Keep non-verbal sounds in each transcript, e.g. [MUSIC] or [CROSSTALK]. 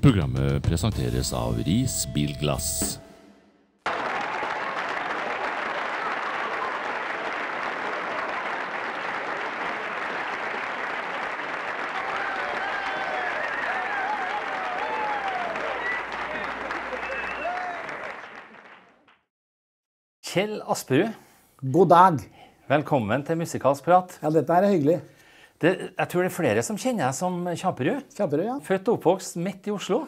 Programmet presenteres av Ris Bilglass. Kjell Asperud, God dag. velkommen til Musikalsk prat. Ja, dette er hyggelig. Det, jeg tror det er flere som kjenner deg som Kjaperud. Kjaperud, ja. Født og oppvokst midt i Oslo.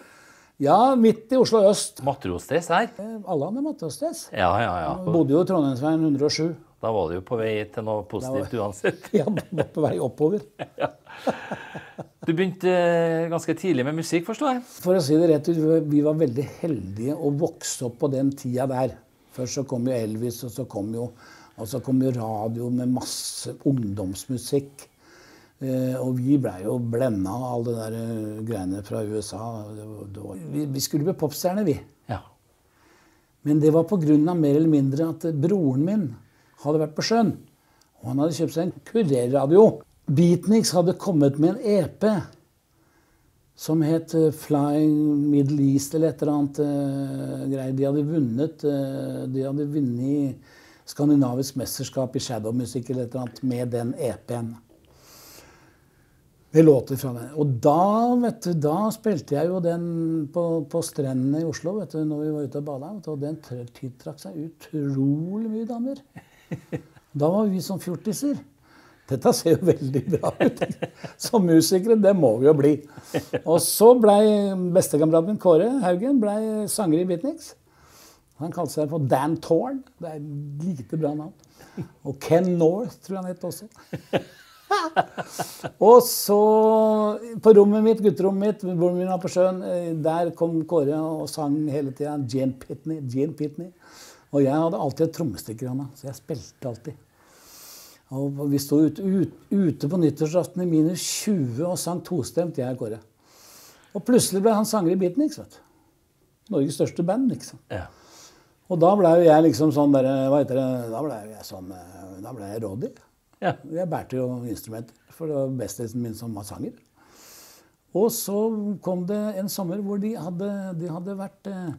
Ja, midt i Oslo øst. Matrosdress her. Alle har med matrosdress. Ja, ja, ja. Bodde jo i Trondheimsveien 107. Da var du jo på vei til noe positivt uansett. [LAUGHS] Ja, var på vei oppover. [LAUGHS] Du begynte eh, ganske tidlig med musikk, forstår jeg. For å si det rett ut, vi var veldig heldige å vokse opp på den tida der. Først så kom jo Elvis, og så kom jo, og så kom jo radio med masse ungdomsmusikk. Eh, og vi blei jo blenda av alle de der eh, greiene fra USA. Vi, vi skulle bli popstjerner, vi. Ja. Men det var pga. mer eller mindre at broren min hadde vært på sjøen. Og han hadde kjøpt seg en kurerradio. Beatniks hadde kommet med en EP som het eh, Flying Middle East eller et eller annet greier. De hadde vunnet eh, De hadde vunnet skandinavisk mesterskap i shadowmusikk eller et eller annet med den EP-en. Med låter fra den. Og da, vet du, da spilte jeg jo den på, på strendene i Oslo vet du, når vi var ute og bada. Og den tr- tiltrakk seg utrolig mye damer. [LAUGHS] Da var vi som fjortiser. Dette ser jo veldig bra ut. [LAUGHS] Som musikere, det må vi jo bli. Og så blei bestekameraten min Kåre Haugen ble sanger i Beatniks. Han kalte seg for Dan Torn. Det er et lite bra navn. Og Ken North tror jeg han het også. [LAUGHS] [LAUGHS] Og så på rommet mitt, gutterommet mitt, hvor vi var på sjøen, eh, der kom Kåre og sang hele tida. Jane Pitney. Jane Pitney. Og jeg hadde alltid et trommestikke i hånda, så jeg spilte alltid. Og vi sto ute, ut, ute på nyttårsaften i minus 20 og sang tostemt, jeg og Kåre. Og plutselig ble han sanger i Beatniks. vet du. Norges største band, liksom. ja. Og da ble jo jeg liksom sånn derre Hva heter det? Da ble jeg sånn Da ble jeg rådig. Ja. Jeg bærte jo instrument, for det var bestisen min som var sanger. Og så kom det en sommer hvor de hadde, de hadde vært eh,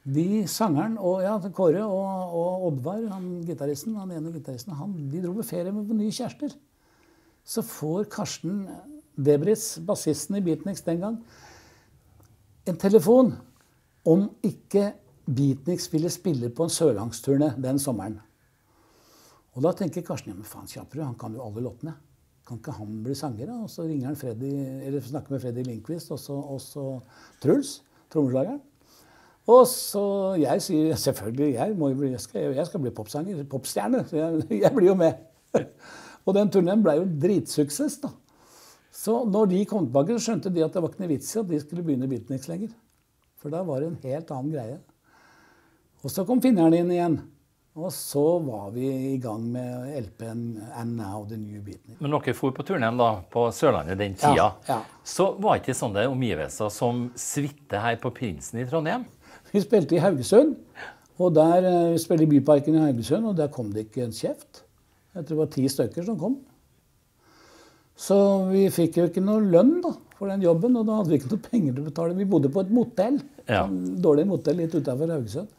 De sangeren og ja, Kåre og, og Oddvar, han han ene gitaristen, han, de dro på ferie med nye kjærester. Så får Karsten Debritz, bassisten i Beatniks den gang, en telefon om ikke Beatniks ville spille på en sørlandsturné den sommeren. Og da tenker Karsten ja, men faen, Kjapperud, han kan jo alle låtene. Kan ikke han bli sanger? Og så ringer han Freddy, eller snakker med Freddy Lindqvist og så, og så Truls, trommeslageren. Og så jeg sier selvfølgelig, jeg, må jeg, skal, jeg skal bli popsanger, popstjerne. Så jeg, [LAUGHS] jeg blir jo med. [LAUGHS] og den turneen ble jo dritsuksess, da. Så når de kom tilbake, så skjønte de at det var ikke noe vits i at de skulle begynne Beatniks lenger. For da var det en helt annen greie. Og så kom finneren inn igjen. Og så var vi i gang med LP-en And Now The New Beatnik. Men dere for på turneen på Sørlandet den tida. Ja, ja. Så var ikke sånne omgivelser som suite her på Prinsen i Trondheim? Vi spilte i Haugesund. Og der eh, vi spilte i Byparken i Haugesund, og der kom det ikke en kjeft. Jeg tror det var ti stykker som kom. Så vi fikk jo ikke noe lønn da, for den jobben, og da hadde vi ikke noe penger til å betale. Vi bodde på et motell. Ja. Sånn dårlig motell litt utafor Haugesund.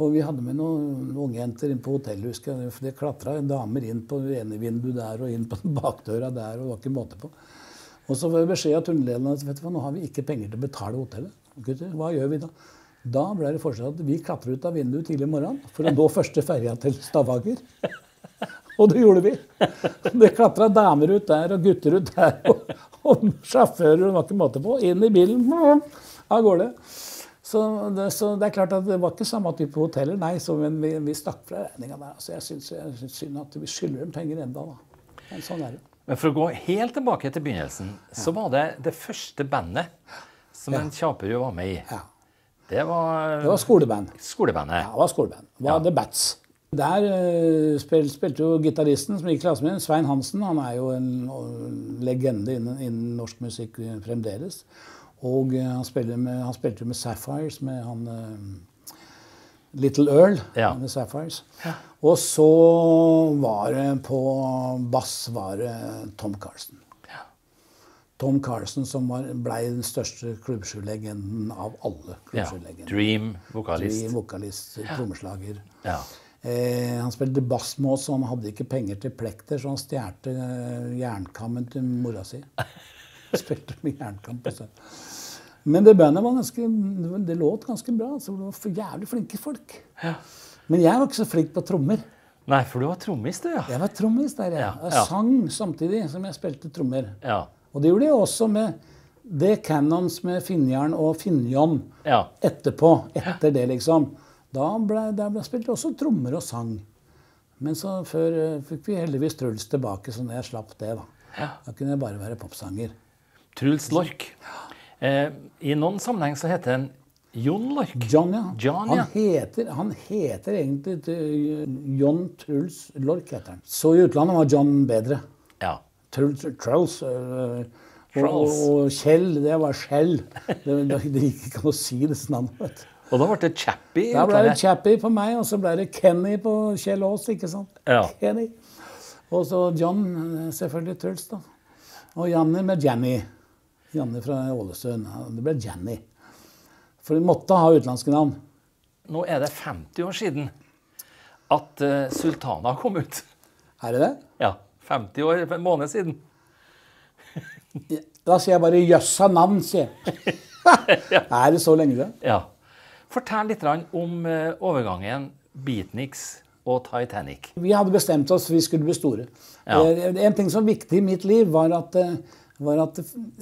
Og vi hadde med noen ungjenter inn på hotellet, husker jeg. For det klatra damer inn på det ene vinduet der og inn på [LAUGHS] bakdøra der, og det var ikke måte på. Og så var det beskjed av turnélederen at vet du hva, nå har vi ikke penger til å betale hotellet. Gutter, hva gjør vi da? Da ble det foreslått at vi klatrer ut av vinduet tidlig i morgen for å nå [LAUGHS] første ferja til Stavanger. Og det gjorde vi. Det klatra damer ut der og gutter ut der. Og, og sjåfører, det var ikke måte på. Inn i bilen, av gårde. Så det, så det er klart at det var ikke samme type hoteller, nei. Så, men vi, vi stakk fra regninga der. Så jeg syns synd at vi skylder dem penger enda, da. Men sånn er det. Men for å gå helt tilbake til begynnelsen, så var det det første bandet som en Kjaperud var med i. Ja. Det var, Det var skoleband. skolebandet. Ja, det var skoleband. Det var Ja. The Bats. Der uh, spil, spilte jo gitaristen som gikk i klassen min, Svein Hansen. Han er jo en en legende innen, innen norsk musikk fremdeles. Og uh, han, med, han spilte med Sapphires, med han uh, Little Earl. Ja. Med Sapphires. Og så var det på bass var det Tom Carlsen. Tom Carson, som var, ble den største klubbsjulegenden av alle Ja. Dream, vokalist. Trommeslager. Ja. Eh, han spilte bass med oss, og han hadde ikke penger til plekter, så han stjal eh, jernkammen til mora si. [LAUGHS] [LAUGHS] Spilte med jernkamp. Men det bandet var ganske, det låt ganske bra. Så det var jævlig flinke folk. Ja. Men jeg var ikke så flink på trommer. Nei, for du var trommis, du, ja. Jeg var trommis der, jeg. Ja, Jeg ja. sang samtidig som jeg spilte trommer. Ja. Og det gjorde jeg også med The Cannons med Finnjern og Finnjon Ja. etterpå. Etter det, liksom. Da ble, der ble spilt også trommer og sang. Men så før eh, fikk vi heldigvis Truls tilbake, så jeg slapp det, da. Da kunne jeg bare være popsanger. Truls Lork. Eh, I noen sammenheng så heter han Jon Lork. John, ja. John, ja. Han, heter, han heter egentlig eh, John Truls Lork. heter han. Så i utlandet var John bedre. Ja. Truls, Truls øh, og, Truls. og Kjell, det var Skjell. Det, det, gikk ikke an å si disse navnene. Og da ble det Chappie. Da ble det. Chappie på meg, og så ble det Kenny på Kjell Aas, ikke sant? Ja. Kenny. Og så John, eh, selvfølgelig Truls, da. Og Janni med Janny. Janne fra Ålesund. Det ble Jenny. For de måtte ha utenlandske navn. Nå er det 50 år siden at eh, Sultana kom ut. Er det det? Ja. 50 år, en måned siden. Da sier jeg bare 'jøssa navn', sier jeg. [LAUGHS] er det så lenge siden? Ja. Fortell litt om eh, overgangen Beatniks og Titanic. Vi hadde bestemt oss vi skulle bli store. Ja. Eh, En ting som var viktig i mitt liv, var at, var at,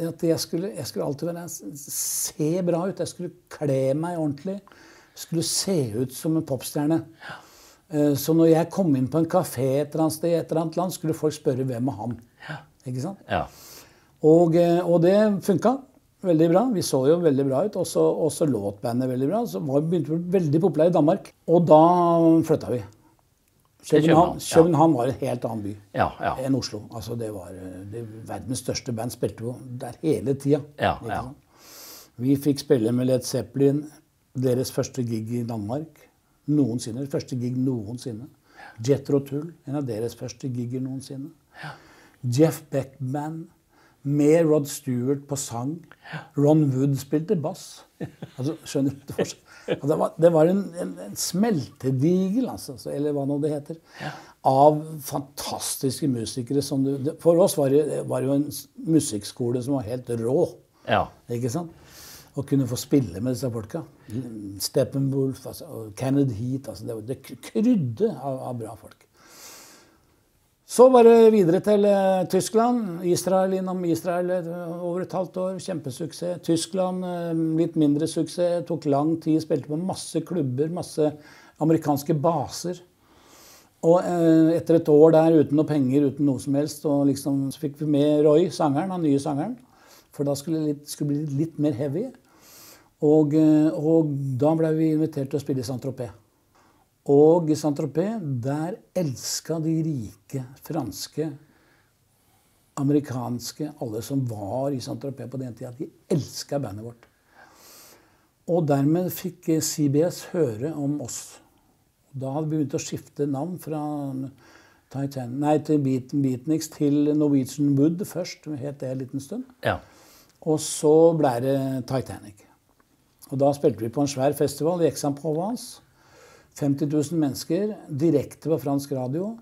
at jeg, skulle, jeg skulle alltid være, se bra ut. Jeg skulle kle meg ordentlig. Jeg skulle se ut som en popstjerne. Ja. Så når jeg kom inn på en kafé et eller annet sted, et eller annet land, skulle folk spørre hvem er han. Ikke sant? Ja. Og, eh, og det funka veldig bra. Vi så jo veldig bra ut. Og så, og så låt bandet veldig bra. Så var, begynte vi å bli veldig populære i Danmark. Og da flytta vi. København, København. Var en helt annen by Ja, ja. enn Oslo. Altså det var eh, det, Verdens største band spilte jo der hele tida. Ja, ja. Vi fikk spille med Led Zeppelin, deres første gig i Danmark noensinne. Første gig noensinne. Jethro Tull, en av deres første gigger noensinne. Jeff Beck Band med Rod Stewart på sang. Ron Wood spilte bass. Altså, skjønner du? Det var, det var, det var en, en, en smeltedigel, altså, eller hva nå det heter, av fantastiske musikere. Som du, for oss var det, var jo en musikkskole som var helt rå. ja. Ikke sant? Å kunne få spille med disse folka. Steppenwolf, altså, Kenneth Heat altså, Det, var- det krydde av, av bra folk. Så var det videre til eh, Tyskland. Israel innom Israel eh, over et halvt år. Kjempesuksess. Tyskland eh, litt mindre suksess. Tok lang tid. Spilte på masse klubber, masse amerikanske baser. Og etter et år der uten noe penger, uten noe som helst, og liksom, så fikk vi med Roy, sangeren, han nye sangeren. For da skulle det bli litt mer heavy. Og, og da ble vi invitert til å spille i Saint-Tropez. Og i Saint-Tropez, der elska de rike franske, amerikanske, alle som var i Saint-Tropez på den tida, de elska bandet vårt. Og dermed fikk CBS høre om oss. Da hadde vi begynt å skifte navn fra Titan nei, til Beat, Beatniks til Norwegian Wood først. Het det en liten stund. ja. Og så ble det Titanic. Og da spilte vi på en svær festival i Aix-en-Provence. 50 000 mennesker direkte på fransk radio.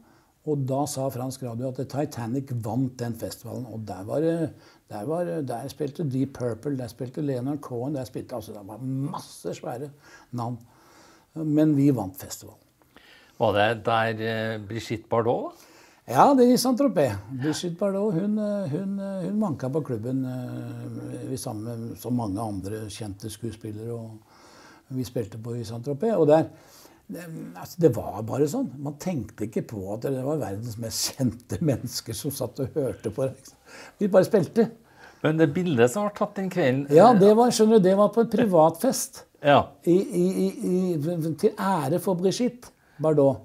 Og da sa fransk radio at Titanic vant den festivalen. Og der, var, der, var, der spilte Deep Purple, der spilte Leonard Cohen, der spilte altså, Det var masse svære navn. Men vi vant festivalen. Var det der eh, Brigitte Bardot? Ja, det er i Saint-Tropez. Brigitte Bardot hun, hun, hun manka på klubben eh, sammen med så mange andre kjente skuespillere. og Vi spilte på i Saint-Tropez. Og der, det, altså, det var bare sånn. Man tenkte ikke på at det var verdens mest kjente mennesker som satt og hørte på. det. Vi bare spilte. Men det bildet som var tatt den kvelden Ja, det var, skjønner du, det var på en privatfest. Ja. I, i, i, til ære for Brigitte Bardot.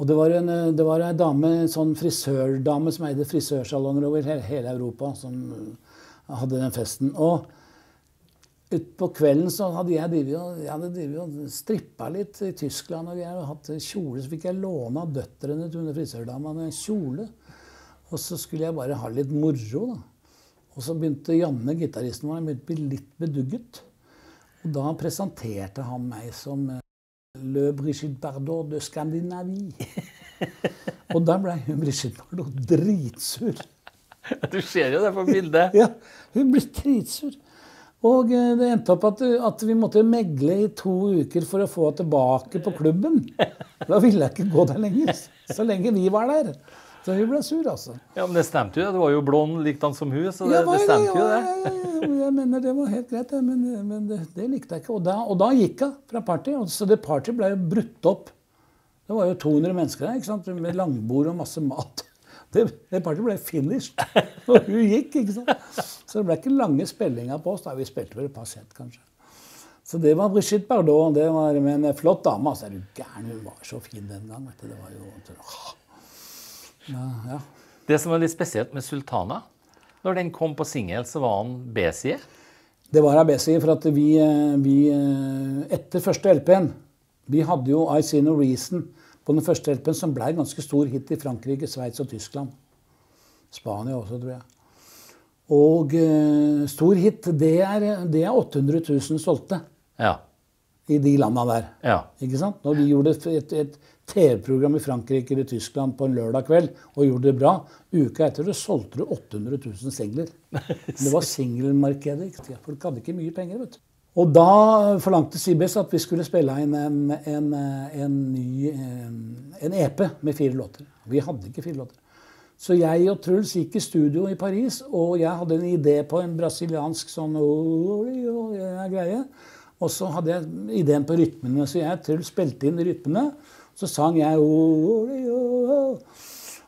Og det var en, det var en dame, en sånn frisørdame som eide frisørsalonger over hele, hele Europa, som hadde den festen. Og utpå kvelden så hadde jeg drevet og, strippa litt i Tyskland. Og jeg hadde hatt kjole, så fikk jeg låne av døtrene til hun frisørdama en kjole. Og så skulle jeg bare ha litt moro, da. Og så begynte Janne, gitaristen vår, begynte å bli litt bedugget. Og da presenterte han meg som eh, Le Brigitte Bardot de Scandinavie. [LAUGHS] Og da ble hun Brigitte Bardot dritsur. [LAUGHS] Du ser jo det på bildet. Ja, hun ble dritsur. Og eh, det endte opp at, at vi måtte megle i to uker for å få tilbake på klubben. Da ville jeg ikke gå der lenger, så lenge vi var der. Så hun ble sur, altså. Ja, Men det stemte jo. Du var jo blond likedan som hun, så det, Ja, det stemte jo, det. ja, Jeg mener det var helt greit, men, men det, det likte jeg ikke. Og da, og da gikk hun fra party. og Så det party ble jo brutt opp. Det var jo 200 mennesker der ikke sant? med langbord og masse mat. Det, det partiet ble finished. [LAUGHS] Og hun gikk, ikke sant. Så det ble ikke lange spillinger på oss. da Vi spilte vel et par sett, kanskje. Så det var Brigitte Bardot. Det var en flott dame. altså, Er du gæren? Hun var så fin den gang. vet du. Det var jo ja, ja. Det som var litt spesielt med Sultana, når den kom på singel, så var han B-side. Det var ABC, for at vi, eh, vi eh, Etter første LP-en Vi hadde jo I See No Reason på den første LP-en, som ble ganske stor hit i Frankrike, Sveits og Tyskland. Spania også, tror jeg. Og eh, stor hit, det er, det er 800 000 solgte Ja. i de landa der. Ja. Ikke sant? Når vi gjorde et, et, TV-program i Frankrike eller Tyskland på en lørdag kveld og gjorde det bra, uka etter det solgte du 800 000 singler. [LAUGHS] Det var singelmarkedet. Folk hadde ikke mye penger. vet du. Og da forlangte Sibes at vi skulle spille inn en, en, en ny en, EP med fire låter. Vi hadde ikke fire låter. Så jeg og Truls gikk i studio i Paris, og jeg hadde en idé på en brasiliansk sånn greie. Og så hadde jeg ideen på rytmene, så jeg Truls spilte inn rytmene. Så sang jeg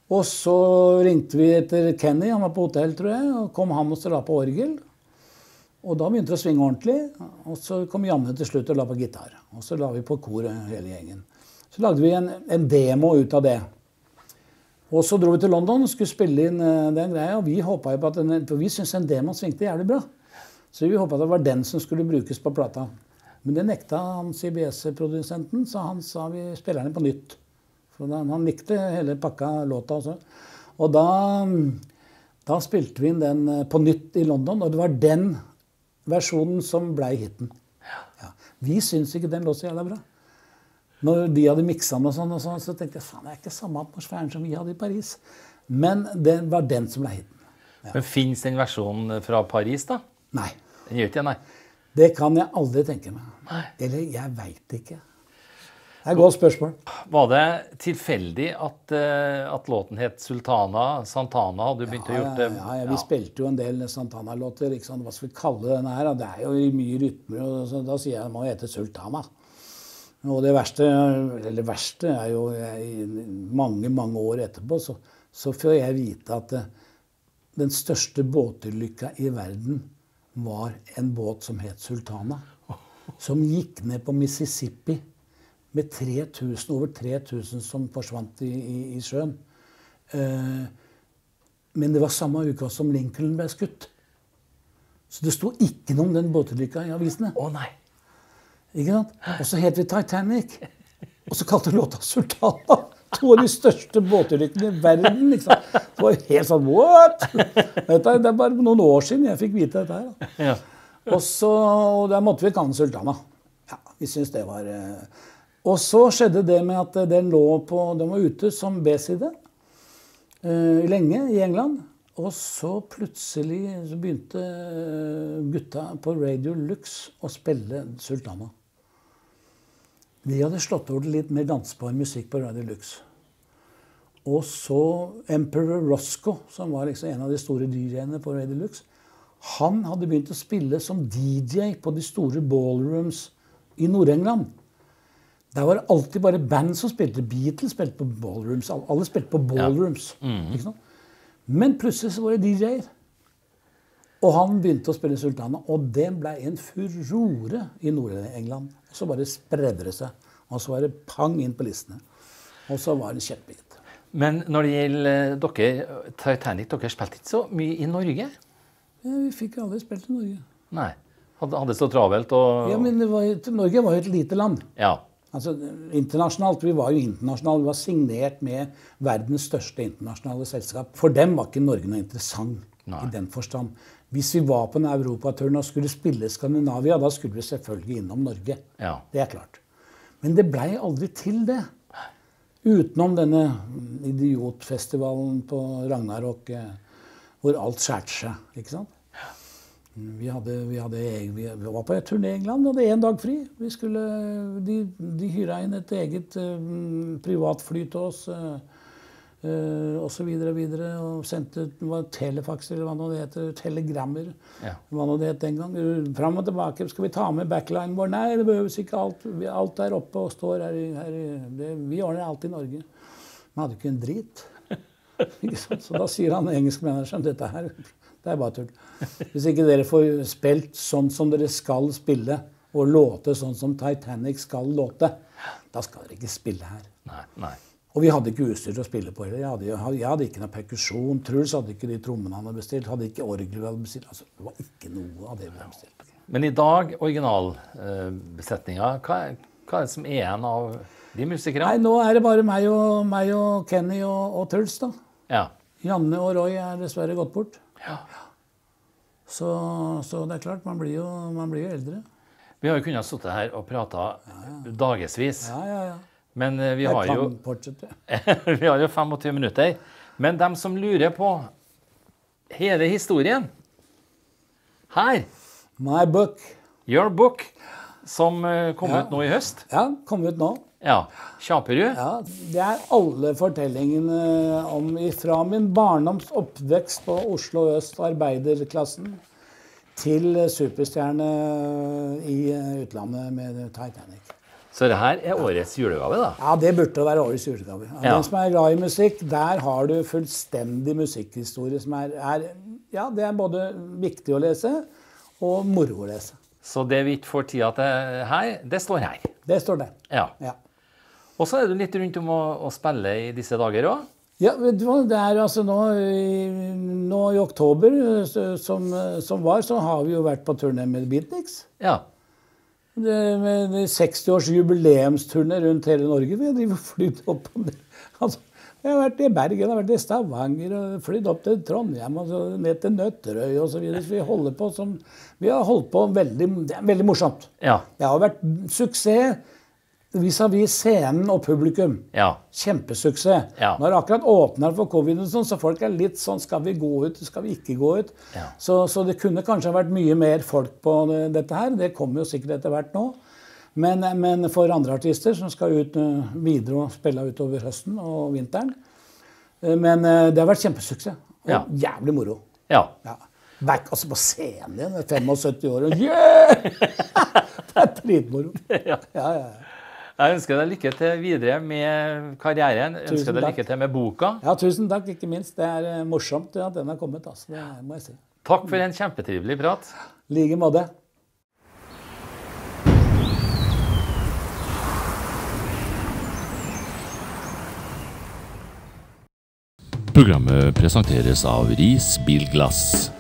Og så ringte vi etter Kenny, han var på hotell, tror jeg, og kom han og la på orgel. Og da begynte det å svinge ordentlig. Og så kom Janne til slutt og la på gitar. Og så la vi på kor hele gjengen. Så lagde vi en, en demo ut av det. Og så dro vi til London og skulle spille inn uh, den greia. Og vi håpa jo på at den, for vi syntes en demo svingte jævlig bra. Så vi håpa det var den som skulle brukes på plata. Men det nekta han CBS-produsenten, så han sa vi spiller den på nytt. For han, likte hele pakka låta også. Og da, da spilte vi inn den eh, på nytt i London, og det var den versjonen som blei hiten. Ja. Vi syns ikke den låt så jævla bra. Når de hadde miksa den, og sånn, og sånn, så tenkte jeg faen, det er ikke samme atmosfæren som vi hadde i Paris. Men det var den som ble hiten. Men fins den versjonen fra Paris, da? Nei. Den gjør ikke det, nei. Det kan jeg aldri tenke meg. Eller jeg veit ikke. Det er et godt spørsmål. Var det tilfeldig at, eh, at låten het Sultana Santana? Hadde du begynt å Ja, gjøre det? ja, ja, vi spilte jo en del Santana-låter. Hva skal vi kalle den her? Det er jo mye rytmer. og så, Da sier jeg den må hete Sultana. Og det verste, eller verste er jo jeg, mange, mange år etterpå, så, så får jeg vite at eh, den største båtulykka i verden var en båt som het Sultana. Som gikk ned på Mississippi med 3000, over 3000 som forsvant i, i, i sjøen. Eh, men det var samme uka som Lincoln ble skutt. Så det sto ikke noe om den båtulykka i avisene. Å nei. Ikke sant? Og så het vi Titanic. Og så kalte vi låta Sultana. To av de største båtulykkene i verden. liksom. Det var helt sånn what?! Dette, det er bare noen år siden jeg fikk vite dette her. Ja. Og så, og der måtte vi kalle den Sultana. Ja, vi syntes det var eh. Og så skjedde det med at den lå på Den var ute som B-side uh, lenge i England. Og så plutselig så begynte eh, gutta på Radio Lux å spille Sultana. De hadde slått over til litt mer dansbar musikk på Radio Lux. Og så Emperor Roscoe, som var liksom en av de store DJ-ene på Radio Lux, han hadde begynt å spille som DJ på de store ballrooms i Nord-England. Der var det alltid bare band som spilte. Beatles spilte på ballrooms. Alle spilte på ballrooms. Ikke sant? Men plutselig så var det DJ-er. Og han begynte å spille Sultana, og det ble en furore i Nord-England. Så bare spredde det seg. Og så var det pang inn på listene. Og så var det kjempehit. Men når det gjelder dere, Titanic, dere spilte ikke så mye i Norge? Ja, vi fikk aldri spilt i Norge. Nei. Hadde, hadde det så travelt og Ja, men det var, Norge var jo et lite land. Ja. Altså, internasjonalt, Vi var jo internasjonale. Vi var signert med verdens største internasjonale selskap. For dem var ikke Norge noe interessant. I den forstand. Hvis vi var på en europaturné og skulle spille Skandinavia, da skulle vi selvfølgelig innom Norge. Ja. Det er klart. Men det blei aldri til, det. Utenom denne idiotfestivalen på Ragnarok eh, hvor alt skjærte seg. ikke sant? Vi, hadde, vi, hadde, vi var på et turné i England, vi hadde én dag fri. Vi skulle, de de hyra inn et eget uh, privatfly til oss. Uh, og så videre og videre. Og sendte Telefaxer, var telefax eller hva nå det heter. Telegrammer. Ja. Hva nå det het den gang. Fram og tilbake. Skal vi ta med backlinen vår? Nei, det behøves ikke. Alt, alt er oppe og står her. i- her i, det, vi ordner alt i Norge. Vi hadde ikke en drit. [LAUGHS] Så da sier han engelskmanageren dette her det er bare tull. Hvis ikke dere får spilt sånn som dere skal spille, og låte sånn som Titanic skal låte, da skal dere ikke spille her. Nei. nei. Og vi hadde ikke utstyr til å spille på heller. Jeg jeg hadde ikke noe perkusjon. Truls hadde ikke de trommene han hadde bestilt. Hadde ikke orgel vi hadde bestilt. Altså, det var ikke noe av det vi hadde bestilt. Men i dag, originalbesetninga, hva, er- hva er det som er igjen av de musikerne? Nei, nå er det bare meg og, meg og Kenny og, og Truls, da. Ja. Janne og Roy er dessverre gått bort. Ja. Så, så det er klart, man blir jo, man blir jo eldre. Vi har jo kunnet sitte her og prata dagevis, Ja, ja, ja. men eh, vi har jo [LAUGHS] vi har jo 25 minutter. Men dem som lurer på hele historien Her, My book. Your Book, som eh, kom ut nå i høst. Ja, kom ut nå. Ja. Kjaperud. Ja, Det er alle fortellingene om fra min barndoms oppvekst på Oslo øst, arbeiderklassen, til superstjerne i utlandet med Titanic. Så det her er årets julegave, da. Ja, det burde være årets julegave. Ja. Den som er glad i musikk, der har du fullstendig musikkhistorie som er, er Ja, det er både viktig å lese og moro å lese. Så det vi ikke får tida til her, det står her. Det står det. Ja. Ja. Og så er du litt rundt om å, å spille i disse dager òg. Ja, det er altså nå i, nå i oktober som, som var, så har vi jo vært på turné med Beatniks. Ja. Det, med med 60-års jubileumsturné rundt hele Norge. Vi har drevet flydd opp og ned. Altså, jeg har vært i Bergen, jeg har vært i Stavanger og flydd opp til Trondheim og ned til Nøtterøy osv. Så, videre. så vi holder på som Vi har holdt på veldig Det er veldig morsomt. Ja. Det har vært suksess vis-à-vis scenen og publikum. Ja. Kjempesuksess. Ja. Når akkurat åpner for covid, og sånn, så folk er litt sånn Skal vi gå ut, skal vi ikke gå ut? Ja. Så, så det kunne kanskje vært mye mer folk på det, dette her. Det kommer jo sikkert etter hvert nå. Men, men for andre artister som skal ut eh, videre og spille utover høsten og vinteren eh, Men eh, det har vært kjempesuksess. Og Ja. jævlig moro. ja. Ja. Back, altså på scenen igjen, 75 år og yeah! [LAUGHS] Det er dritmoro. [LAUGHS] Ja, ja, ja. Jeg ønsker deg lykke til videre med karrieren. Jeg Tusen ønsker deg lykke til med boka. Ja, tusen takk, ikke minst. Det er eh, morsomt at den har kommet. Altså. Det må jeg si. Takk for en kjempetrivelig prat. I like måte. Programmet presenteres av Ris Bilglass.